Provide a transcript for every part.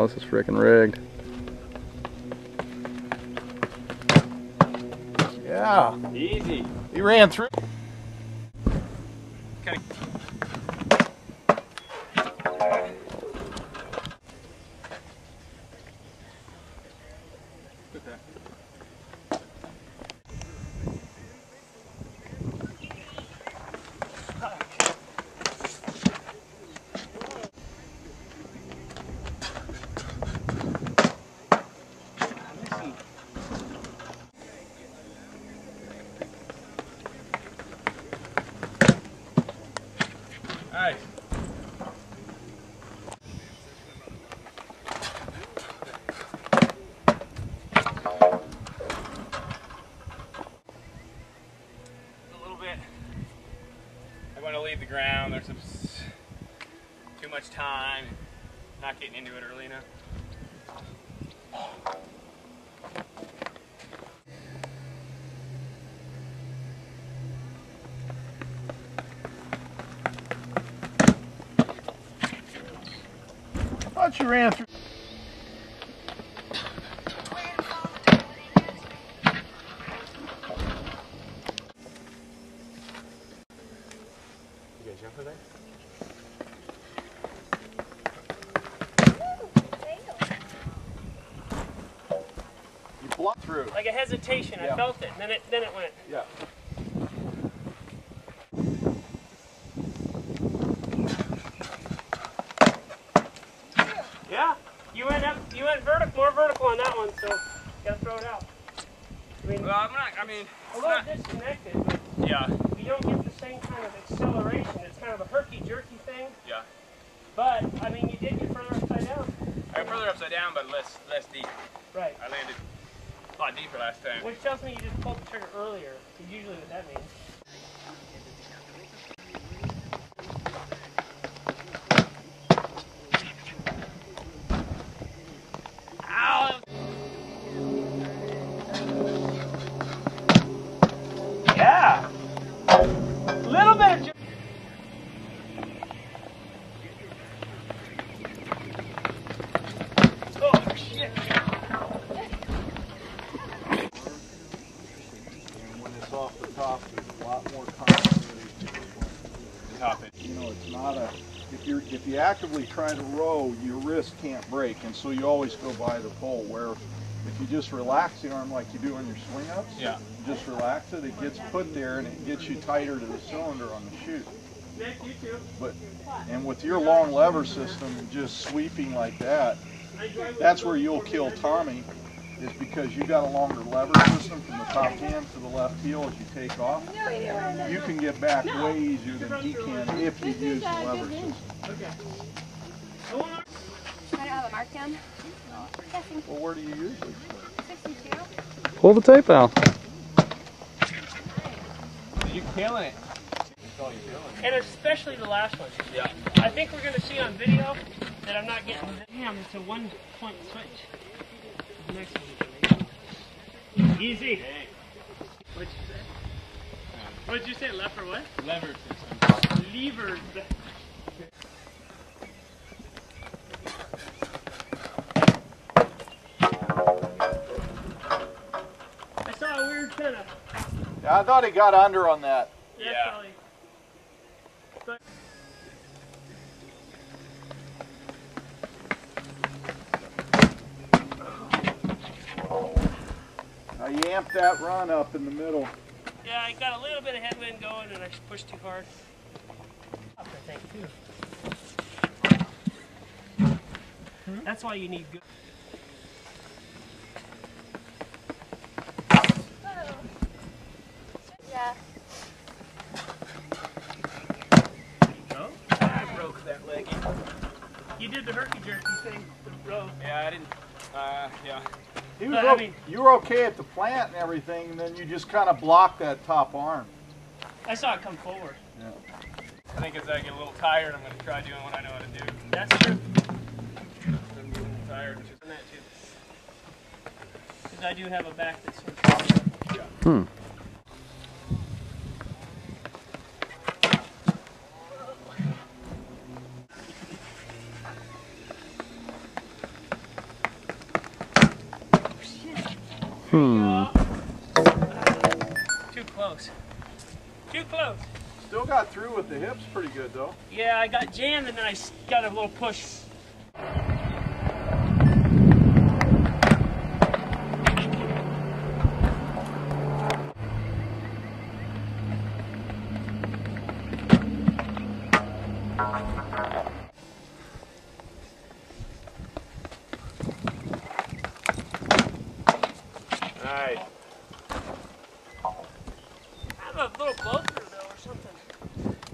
Oh, this is freaking rigged. Yeah. Easy. He ran through. Nice. A little bit. I want to leave the ground. There's too much time. Not getting into it early enough. Thought you ran through. You guys jump for that? You blocked through. Like a hesitation. I felt it. And then it then it went. Yeah. Yeah. You went up. You went vertical, more vertical on that one. So gotta throw it out. I mean, Well, I'm not. I mean, a little not, disconnected, but yeah, we don't get the same kind of acceleration. It's kind of a herky jerky thing. yeah. But I mean, you did get further upside down. I went further upside down, but less less deep. Right. I landed a lot deeper last time. Which tells me you just pulled the trigger earlier. Is usually what that means. You actively try to row, your wrist can't break, and so you always go by the pole. Where if you just relax the arm like you do on your swing ups, Yeah. just relax it, it gets put there and it gets you tighter to the cylinder on the chute. Nick, you too. But and with your long lever system, just sweeping like that, that's where you'll kill Tommy. Is because you got a longer lever system from the top hand to the left heel as you take off. You can get back way easier than he can if you use the uh, lever system. Okay. I don't have a mark down. Well, where do you usually swim? 62. Pull the tape out. You're killing it. And especially the last one. Yeah. I think we're going to see on video that I'm not getting. Damn, it's a one point switch. Next one. Easy. What'd you say? What'd you say? Left or what? Lever system. Levers. I saw a weird kind of. Yeah, I thought he got under on that. Yeah. Yeah. Now you amped that run up in the middle. yeah, I got a little bit of headwind going, and I pushed too hard. I think too. That's why you need good. Yeah. No? I broke that leg. You did the herky jerky thing, the row. Yeah, I didn't. Uh, yeah. He was But, I o- mean- you were okay at the plant and everything, and then you just kind of blocked that top arm. I saw it come forward. Yeah. I think as I get a little tired, I'm gonna try doing what I know how to do. That's true. tired. on that too. Because I do have a back that's sort of Hmm. Hmm. too close. Too close. Still got through with the hips pretty good though. Yeah, I got jammed and then I got a little push. Alright. I have a little blow through though or something.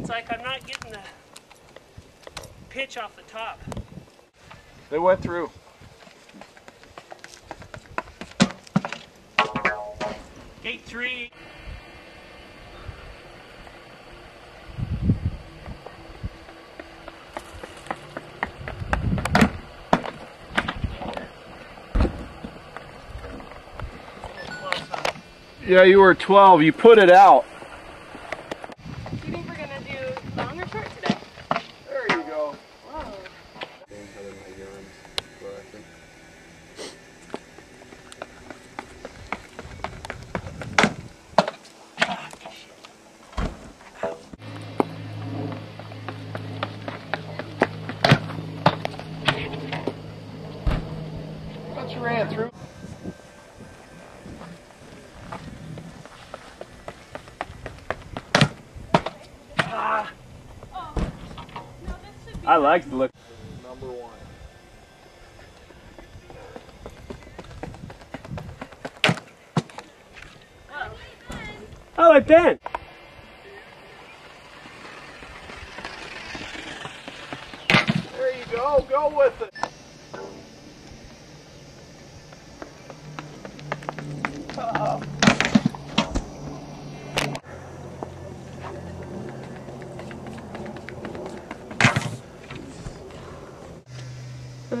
It's like I'm not getting the pitch off the top. They went through. Gate three. Yeah, you were 12. You put it out. Do you think we're gonna do long or short today? There you go. Whoa. But you ran through. I like the look. Number one. Oh, I bent. There you go. Go with it.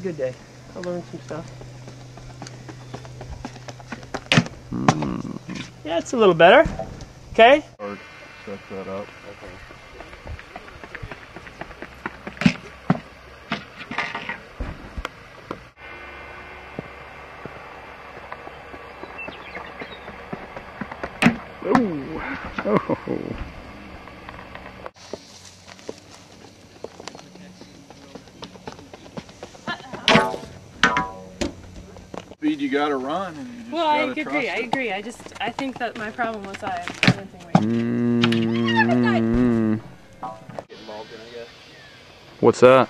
Was a good day. I learned some stuff. Hmm. Yeah, it's a little better. Okay. Set that up. Oh. Speed you got to run, and you just Well, I gotta agree. trust I agree. I just I think that my problem was I am lifting weights. Mm. Get involved in, I guess. What's that?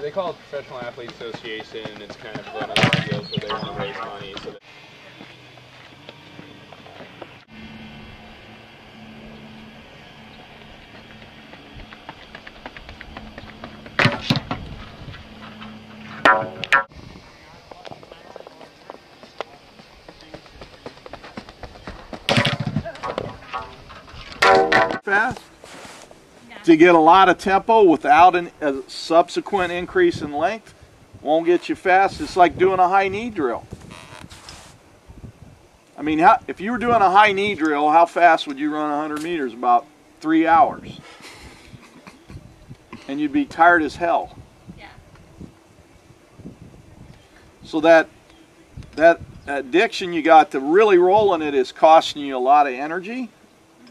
They call it Professional Athlete Association. It's kind of one of those deals where they want to raise money. So to get a lot of tempo without an, a subsequent increase in length won't get you fast. It's like doing a high knee drill. I mean, how, if you were doing a high knee drill, how fast would you run 100 meters? About three hours. And you'd be tired as hell. Yeah. So that that addiction you got to really rolling it is costing you a lot of energy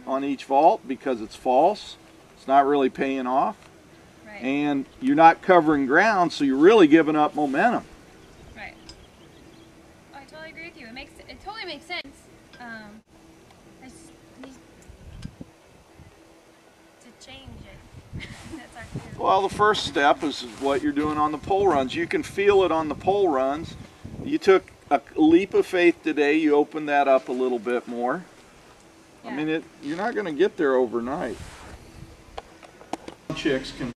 on each vault because it's false. It's not really paying off. Right. And you're not covering ground, so you're really giving up momentum. Right. Oh, I totally agree with you. It makes it totally makes sense. Um, I just need to change it. That's our Well, the first step is what you're doing on the pole runs. You can feel it on the pole runs. You took a leap of faith today. You opened that up a little bit more. I mean, it, you're not going to get there overnight. Chicks can